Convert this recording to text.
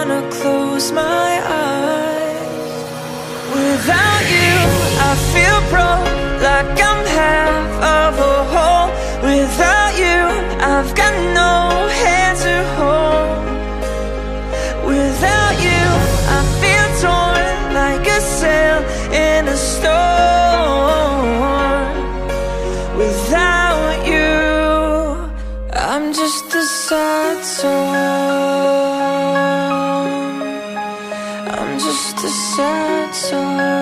wanna close my eyes. Without you, I feel broke Like I'm half of a whole. Without you, I've got no hand to hold. Without you, I feel torn Like a sail in a storm. Without you, I'm just a sad song just a sad song